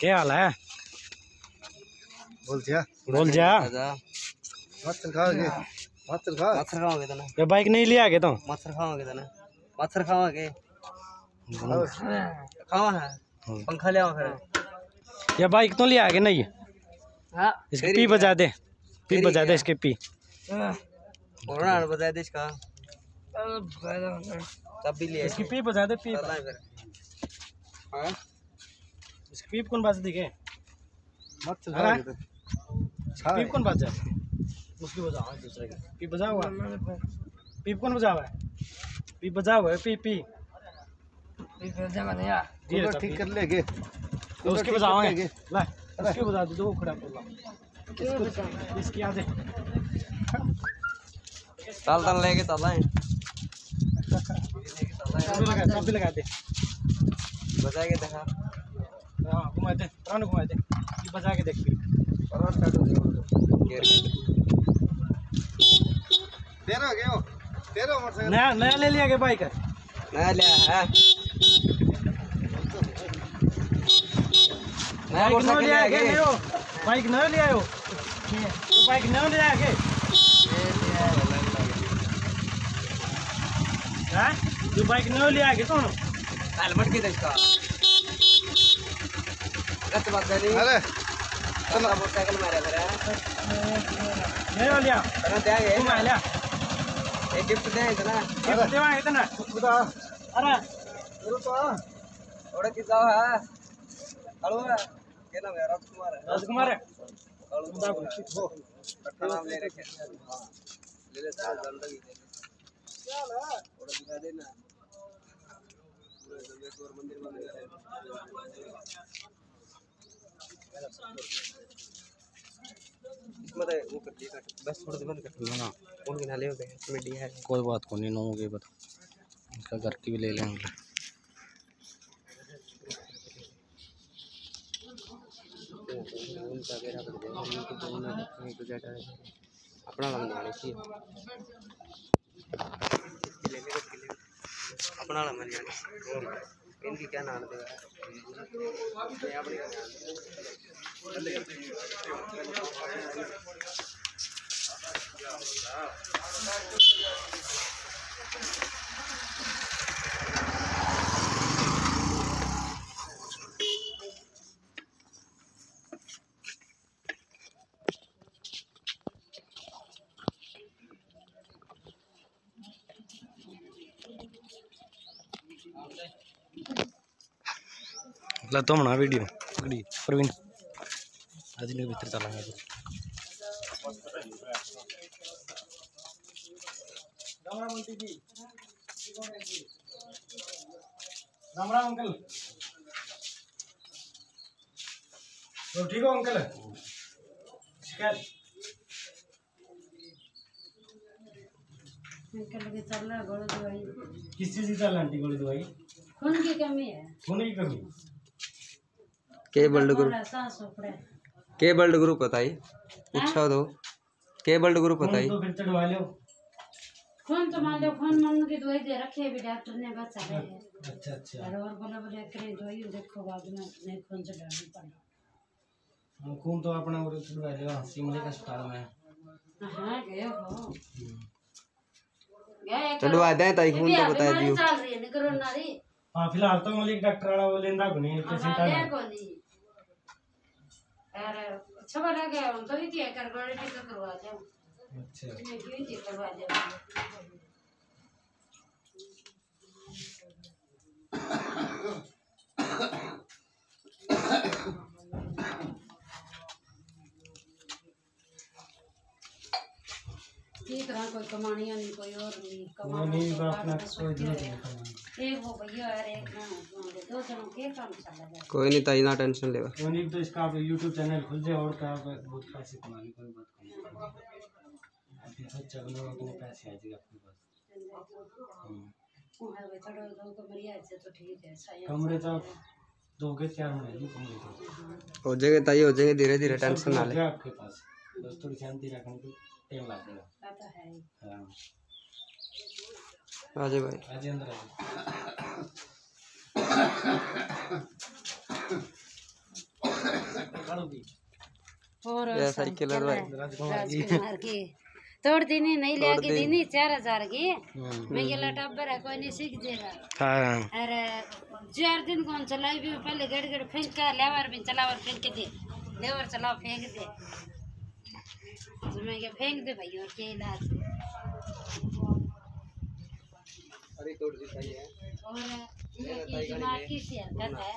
क्या हाल है? बोल जा बोल जा। मच्छर खाओगे मच्छर खा मच्छर खाओगे तो ना ये बाइक नहीं लिया के तो। मच्छर खाओगे तो ना मच्छर खाओगे खाओ है। पंखा ले आओ फिर। ये बाइक तो लिया के नहीं। हाँ। इसकी पी बजा दे। पी बजा दे इसके पी। कोरोना ने बताया देश का तब भी लिया इसकी पी बजा दे पी। है? हाँ इसकी पीप कौन बजा दी के मच्छर अरे? खाओगे तो पीप कौन बजा उसकी बजा हाँ दूसरे की। पीप बजा हुआ पीप कौन बजा हुआ है? पीप बजा हुआ है? पी पी धीरे तो से ठीक पी। कर लेगे। तो उसकी ठीक बजाओ कर है। ला उसकी बजा दे खड़ा बोला इसकी याद। है चल तल लेके रहे हैं चाबी लगा दे। बजा के देखा। हाँ घुमा दे पुराने घुमा ये बजा के देख फिर गिर के। तेरा गयो तेरा मोटरसाइकिल। नया नया ले लिया के बाइक है? नया लिया है। नया बाइक नया मोटरसाइकिल लिया के हो? बाइक नया लिया हो? तो बाइक नया लिया है के? हैं? जो बाइक नया लिया है के कौन हेलमेट की देश गलत बात है नहीं अरे। चल। मोटरसाइकिल मारे मेरा नया लिया। तने दे आए घुमा लिया। एक गिफ्ट दे इतना। ये देवा इतना। खुदा अरे। तेरे तो थोड़ा की जाओ है। हेलो क्या नाम है राजकुमार। है राजकुमार है। हेलो। का नाम ले रखे ले ले साल ज़िंदगी थोड़ा दिखा देना। पूरे जगह और मंदिर बन इसमें तो वो कर दिया बस थोड़ा सा बंद कर ना उनके नाले होते हैं इसमें डी है। कोई बात को नहीं नो इसका घर की भी ले लेंगे। है अपना नाम जाने चाहिए। लेने का किले अपना नाम जाने इनकी क्या नाम देगा मैं अपनी का नाम ला तो बना वीडियो पकड़ी प्रवीण आज नहीं भीतर चलेंगे राम राम अंकल तो ठीक हो अंकल शिकायत रहा किस चीज़ की चल आंटी गोली दवाई? खून की कमी है। होने की कमी? के बल्ड ग्रुप के बल्ड ग्रुप बताई पूछा तो के बल्ड ग्रुप बताई तो फिर लो खून तो मान लो खून मन की दवाई दे रखी है भी डॉक्टर ने बचा रहे हैं अच्छा अच्छा और और बोले बोले करें दवाई देखो बाद में नहीं खून से पड़ा हम खून तो अपना वो चढ़वा लो शिमले के अस्पताल में हाँ गए हो गए चढ़वा दें ताई खून तो बता दियो चल रही है कोरोना री हाँ फ़िलहाल तो मलिक डॉक्टर वाला वो लेंदा को नहीं पेशेंट हमारे आना को अरे अच्छा बना गया हम तो ही किया कर गोड़े टिकट करवा दे अच्छा मैं क्यों ही करवा दे की तरह कोई कमानी नहीं कोई और नहीं कमाना तो तो अपना कोई तो ज़रूरत नहीं एक वो भैया और एक ना मांगे दो जनों के काम चल रहा कोई नहीं ताई ना टेंशन लेवा वो नहीं तो इसका आप यूट्यूब चैनल खुल जाए और का बहुत पैसे कमा ली कोई बात नहीं अभी तो चलो अपने पैसे आ जाएगा आपके पास हम्म। तो ठीक है सही कमरे तो दोगे चार महीने कमरे तो। हो जाएँगे ताई हो जाएँगे धीरे धीरे टेंशन ना ले। आपके पास। बस थोड़ी शांति रखने की। टाइम लगेगा पता हाँ। भाई आ अंदर आ जाइए कालू की और ये साइकिल है भाई। तोड़ दीनी नहीं ले के दीनी चार हज़ार की। मैं ये टब्बर है कोई नहीं सीख देगा। हाँ। अरे चार दिन कौन चलाई भी पहले गड़ गड़ फेंक कर लेवर भी चलावर फेंक के दे। लेवर चलाओ फेंक दे। तो मैं क्या फेंक दे भाई और क्या इलाज? अरे तोड़ दी सही है। और ये दिमाग की सी हरकत है।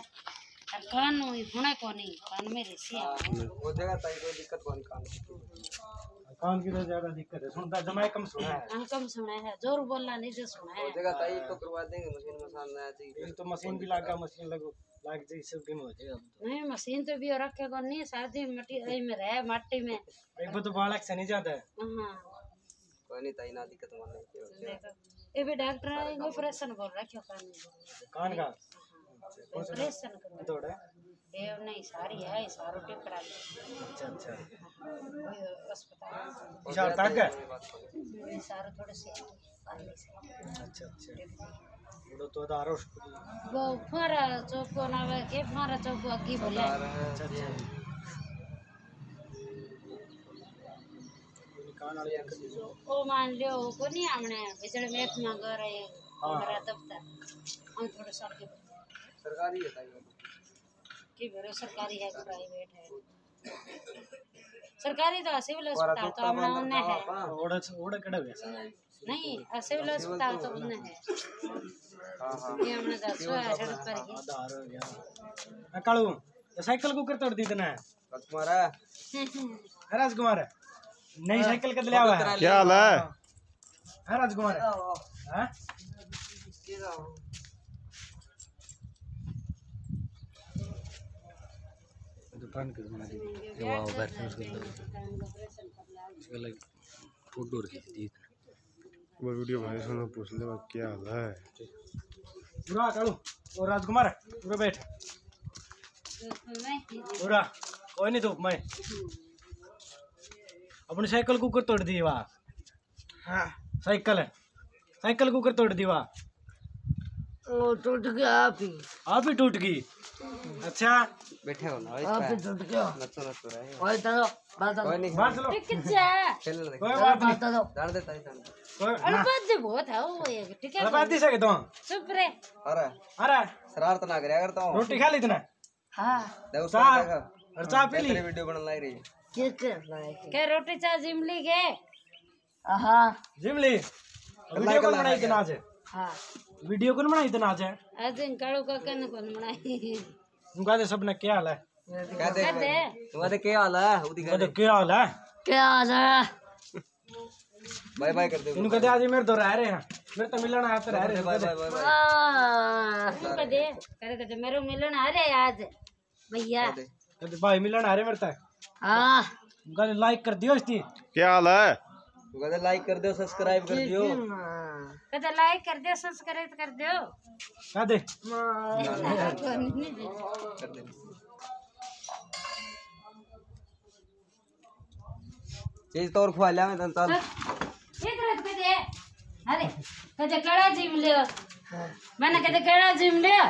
और कान को नहीं कान में रेसी है। वो जगह ताई कोई दिक्कत कौन काम कान की तो ज़्यादा दिक्कत है। सुनता जमाई कम सुना है। हम कम सुना है। ज़ोर बोलना नहीं से सुना है वो जगह ताई तो करवा देंगे मशीन तो मशीन भी लागा मशीन लगो। लाग जाए सब दिन हो जाए नहीं मशीन तो भी रखे को नहीं शादी मट्टी ऐ में रहे माटी में। एक तो बालक से नहीं जाता है। हाँ। कोई नहीं ताई ना दिक्कत मान नहीं देखो ये भी डॉक्टर आएँगे ऑपरेशन बोल रखे कान कान का? ऑपरेशन करो थोड़ा ये नहीं सारी है ये सारो टिकड़ा अच्छा अच्छा। अस्पताल। इशार तक है सारो थोड़े से अच्छा अच्छा। वो तो दारो वो फारा चौको ना वे के फारा चौको अगी बोले। अच्छा अच्छा। ओ मान लियो को नहीं हमने बिजड़ में मांग रहे हमारा दफ्तर हम थोड़े साल के सरकारी है ताई तो। की भरो सरकारी है कि प्राइवेट है। सरकारी तो सिविल अस्पताल तो हमने है। ओड़ा ओड़ा कड़ा हुआ नहीं सिविल अस्पताल तो उन्हें है। हाँ हाँ। ये हमने दसो है सड़क पर ही। दारो कालू तो साइकिल को कर तोड़ दी तना? है राजकुमार है। है राजकुमार नई साइकिल कद ले आवा है। क्या हाल है? है राजकुमार हाँ। दुकान के बना दी वाह बैठ उसके फ़ोटो रखी थी। वो वीडियो भाई सुनो पूछ ले क्या हाल है? पूरा कालू। और राजकुमार पूरा बैठ। पूरा कोई नहीं धूप मैं अपनी साइकिल कुकर तोड़ दी वाह। साइकिल है। साइकिल कुकर तोड़ दी वाह। वो टूट गया आप ही। आप ही टूट गई। अच्छा। बैठे हो ना आप ही टूट गया। नचो नचो रहे कोई तो बात कोई नहीं बात लो किच्छा खेल ले कोई बात नहीं। बात तो जान दे ताई जान दे कोई अरे बात जी बहुत है वो ये ठीक है? अरे बात नहीं सके तो। चुप रे अरे अरे शरारत ना करे अगर तो। रोटी खा ली तूने? हाँ। देखो देखो। और चाय पी ली? तेरी वीडियो बनने लग रही है। क्या कर क्या रोटी चा जिमली के हाँ? जिमली वीडियो कौन बनाई तना आज? हाँ। वीडियो कौन बनाई तना आज? आज इन काड़ू का कन कौन बनाई। उनका तो सबने क्या हाल है? क्या देख कहते तुम्हारे क्या हाल है? वो दिखा उनका तो क्या हाल है? क्या हाल है? बाय बाय कर दे इन्हों कहते आज मेरे तो रह रहे हैं। मेरे तो मिलना आते रह रहे बाय हैं बाय बाय बाय तू दे। करे कहते मेरे मिलन आ रहे आज। भैया। भाई मिलना आ रहे मेरे तक हाँ। उनका लाइक कर दियो इसकी। क्या हाल है? तू कहते लाइक कर दो सब्सक्राइब कर दियो। कहते लाइक कर दे सब्सक्राइब कर दो। कहते कर दे। चीज़ तो और खुआ लिया मैं तन चल। एक रात कहते अरे कहते केड़ा जिम लियो? मैंने कहते केड़ा जिम लियो?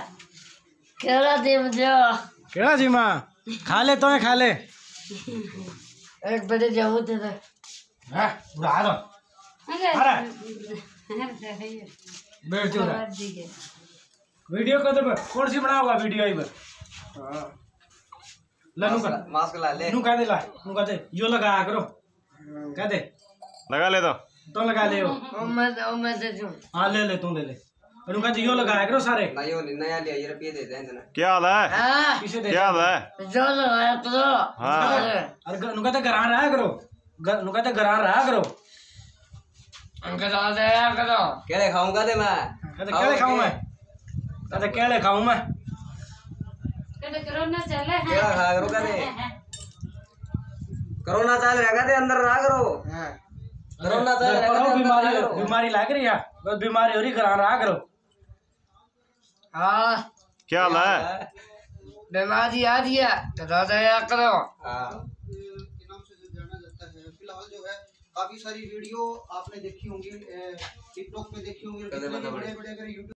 केड़ा जिम लियो केड़ा जी माँ खा ले तो खा ले। एक बजे जाओ दे दे हाँ उड़ा आ अरे अरे बैठ जो वीडियो को तो कौन सी बना होगा वीडियो आई पर लनू का मास्क ला ले नू कह दे ला। नू कह दे यो लगाया करो। कह दे। लगा ले तो। तो लगा ले हो हाँ ले ले तू ले ले। नू कह दे यो लगाया करो सारे। नया नया लिया ये रुपये दे दे ना। क्या हाल है? किसे दे क्या हाल है? हाँ। अरे नू कहते घरा रहा करो। ग- नू कहते घरा रहा करो। क्या खाऊँगा दे मैं? कहते केले खाऊं मैं? कहते केले खाऊं मैं? कहते कोरोना चले केड़ा खा करो कहते? कोरोना चल रहा कहते अंदर रहा करो। कोरोना चल रहा करो बीमारी बीमारी लग रही है। बस बीमारी हो रही घरा रहा करो। क्या हाल है? बीमारी आ रही है। करो। हाँ। काफ़ी सारी वीडियो आपने देखी होंगी टिकटॉक पे देखी होंगी। बड़े बड़े अगर यूट्यूब